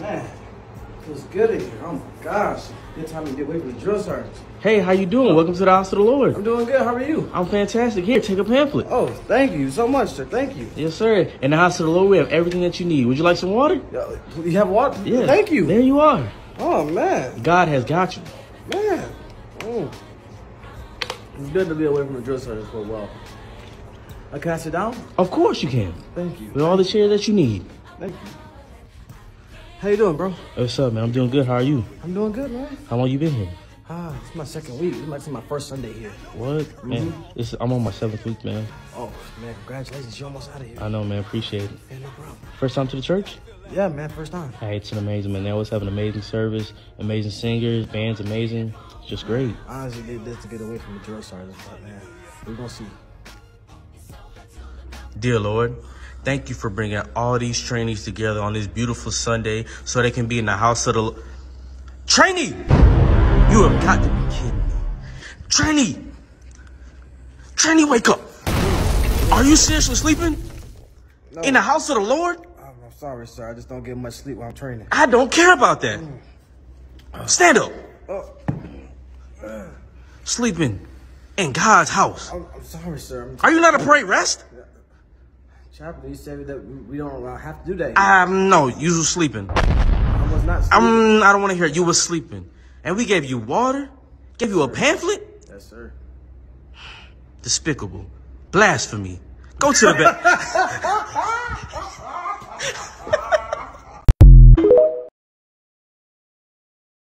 Man, feels good in here. Oh my gosh. Good time to get away from the drill sergeants. Hey, how you doing? Welcome to the house of the Lord. I'm doing good. How are you? I'm fantastic. Here, take a pamphlet. Oh, thank you so much, sir. Thank you. Yes, sir. In the house of the Lord, we have everything that you need. Would you like some water? You have water? Yeah. Thank you. There you are. Oh man, God has got you. man. Mm. It's good to be away from the drill sergeants for a while. I can I sit down? Of course you can. Thank you. With all the chairs that you need. Thank you. How you doing, bro? Hey, What's up, man? I'm doing good. How are you? I'm doing good, man. How long you been here? Ah, it's my second week. It's like it's my first Sunday here. What? Man, this I'm on my seventh week, man. Oh man, congratulations! You're almost out of here. I know, man. Appreciate it. Yeah, no problem. First time to the church? Yeah, man, first time. Hey, it's an amazing, man. They always have an amazing service, amazing singers, band's amazing. It's just great. I honestly did this to get away from the drill sergeants, but man, we're gonna see. Dear Lord, thank you for bringing all these trainees together on this beautiful Sunday so they can be in the house of the. Trainee! You have got to be kidding me. Trainee! Trainee, wake up! Are you seriously sleeping? No, In the house of the Lord? I'm, sorry, sir. I just don't get much sleep while I'm training. I don't care about that. Mm. Stand up. Oh, uh. Sleeping in God's house. I'm, I'm sorry, sir. I'm, Are you not a parade rest? Chaplain, you said that we don't have to do that. Um, no, you was sleeping. I was not sleeping. Um, I don't want to hear it. You was sleeping. And we gave you water, gave you a pamphlet. yes, sir. Despicable. Blasphemy. Go to the bed.